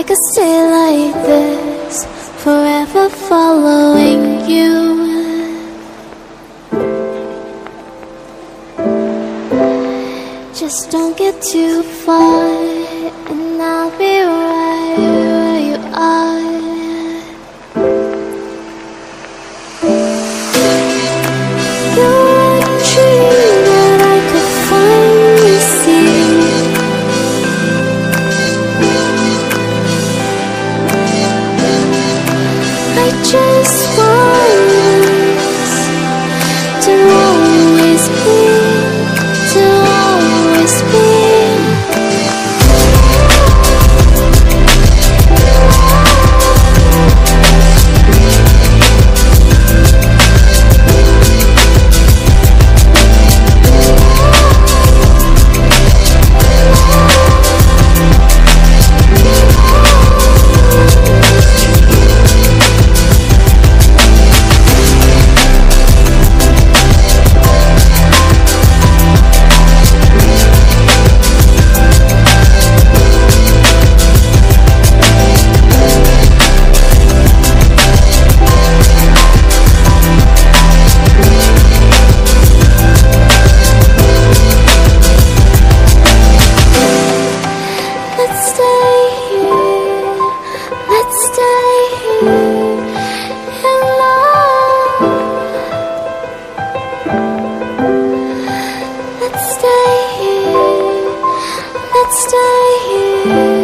I could stay like this Forever following you. Just don't get too far And I'll be right just want here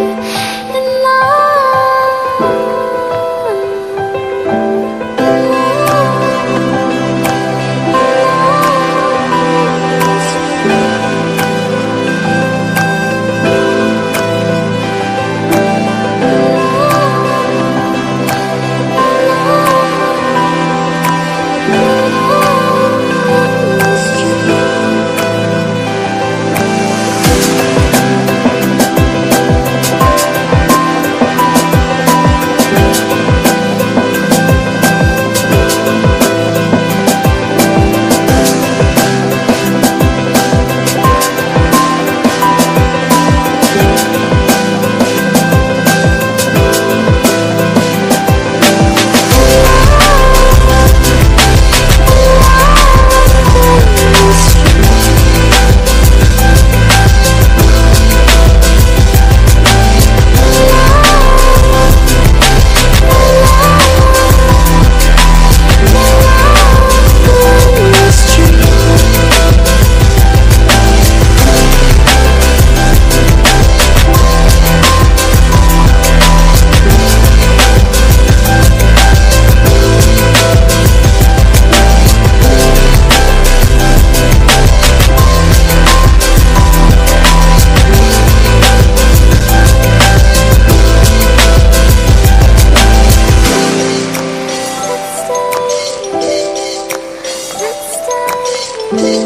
and